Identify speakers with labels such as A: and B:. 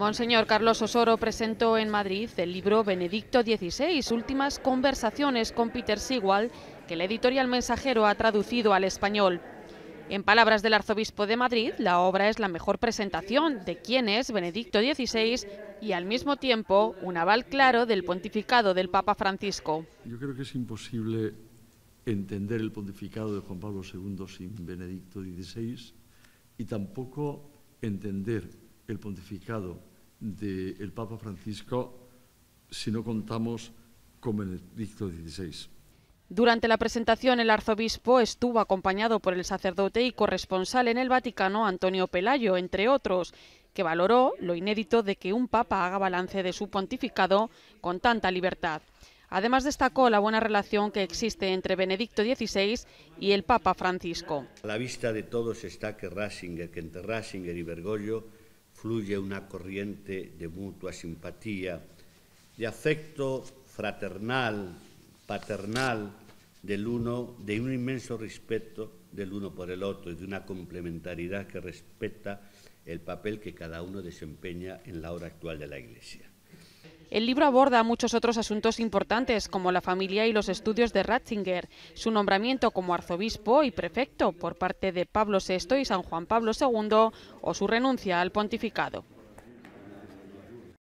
A: Monseñor Carlos Osoro presentó en Madrid el libro Benedicto XVI, Últimas Conversaciones con Peter Sigwald, que la editorial Mensajero ha traducido al español. En palabras del arzobispo de Madrid, la obra es la mejor presentación de quién es Benedicto XVI y al mismo tiempo un aval claro del pontificado del Papa Francisco.
B: Yo creo que es imposible entender el pontificado de Juan Pablo II sin Benedicto XVI y tampoco entender el pontificado del Papa Francisco si no contamos con Benedicto XVI.
A: Durante la presentación, el arzobispo estuvo acompañado por el sacerdote y corresponsal en el Vaticano, Antonio Pelayo, entre otros, que valoró lo inédito de que un papa haga balance de su pontificado con tanta libertad. Además destacó la buena relación que existe entre Benedicto XVI y el Papa Francisco.
C: A la vista de todos está que Ratzinger, que entre Ratzinger y Bergoglio fluye una corriente de mutua simpatía, de afecto fraternal, paternal del uno, de un inmenso respeto del uno por el otro y de una complementariedad que respeta el papel que cada uno desempeña en la hora actual de la Iglesia.
A: El libro aborda muchos otros asuntos importantes, como la familia y los estudios de Ratzinger, su nombramiento como arzobispo y prefecto por parte de Pablo VI y San Juan Pablo II, o su renuncia al pontificado.